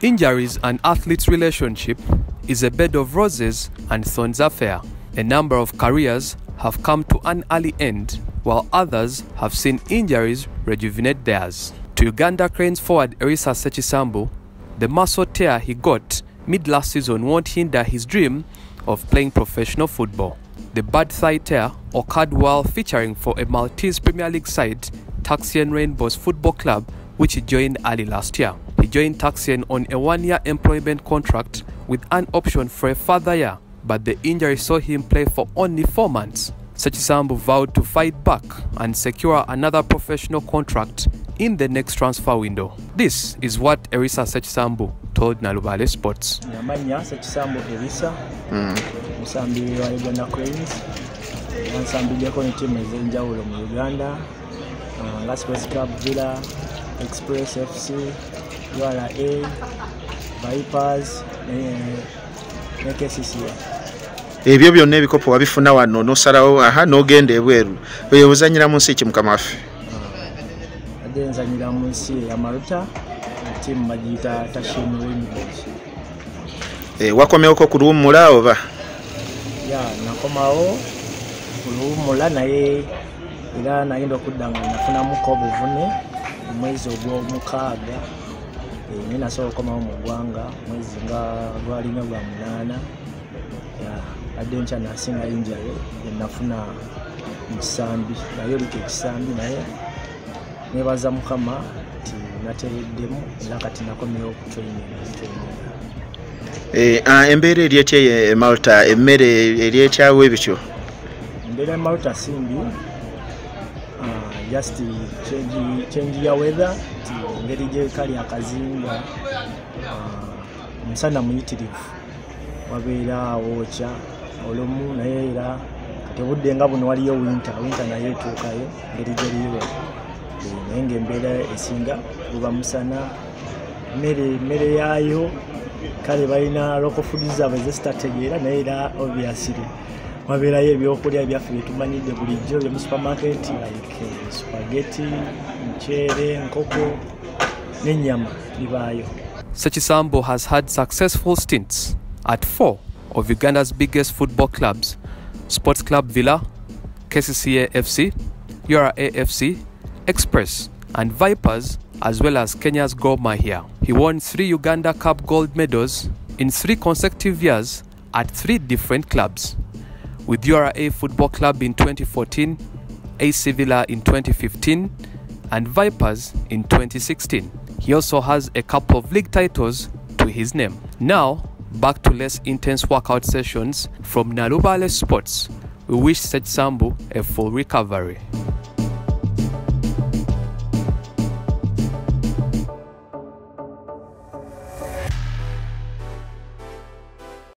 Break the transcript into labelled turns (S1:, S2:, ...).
S1: Injuries and athletes' relationship is a bed of roses and thorns affair. A number of careers have come to an early end, while others have seen injuries rejuvenate theirs. To Uganda Cranes forward Erisa Sechisambu, the muscle tear he got mid last season won't hinder his dream of playing professional football. The bad thigh tear occurred while featuring for a Maltese Premier League side, Taxian Rainbows Football Club, which he joined early last year. He joined Taxian on a one year employment contract with an option for a further year, but the injury saw him play for only four months. Sechisambu vowed to fight back and secure another professional contract in the next transfer window. This is what Erisa Sechisambu told Nalubale Sports.
S2: amanya sekisambu erisa musambi wa uganda cranes yansambiddeko ne ttiimu ez'enjawulo mu uganda uh, nga sports club villa express fc ura vipers ne- kcca
S3: ebyo byonna ebikopo wabifuna wano nosalawo aha n'ogenda ebweru eyo ozanyira mu nsi ki mukama waffe?
S2: Adde nzanyira mu nsi eyamaluta ttiimu bagiyita tashin rainbows
S3: Eh, wakomewoko ku luwummula oba?
S2: Ya nakomawo ku luwummula naye era nagenda okudda nga nafunamuko obuvune omwezi ogwomukaaga naye nasobola okukomawo mu ggwanga mwezi nga gwalina gwa munaana Ya, adde nkya nasinga injale enafuna mu kisambi naye oliko ekisambi naye. Nebaza mukama nti natereddemu era kati nakomyewo okutraininga
S3: Eh, embeera eri etya e malta? Emmere eri ekyawo ebityo
S2: embeera malta simbi just change- ya weather ti engeri gyekali akazinga ah, omusana muyitirivu. Wabeera wokya olumu naye era kati obudde nga buno waliyo winter winter naye etuukayo engeri gyeriiwe Eh, naye ngaembeera esinga guba musana mmere emmere yaayo kale balina local food zaabwe zezitategeera naye era obviously wabeerayo ebyokulya ebyaffe byetumanyidde bulijjo bye mu supermarket like spageti spaghetti nkoko n'ennyama bibaayo
S1: Sechisambo has had successful stints at four of Uganda's biggest football clubs Sports Club Villa, KCCA FC, URAFC, Express, and Vipers, as well as Kenya's Gor Mahia. He won three Uganda Cup gold medals in three consecutive years at three different clubs. With URA Football Club in 2014, AC Villa in 2015, and Vipers in 2016. He also has a couple of league titles to his name. Now, back to less intense workout sessions from Nalubale Sports. We wish Seth Sambu a full recovery.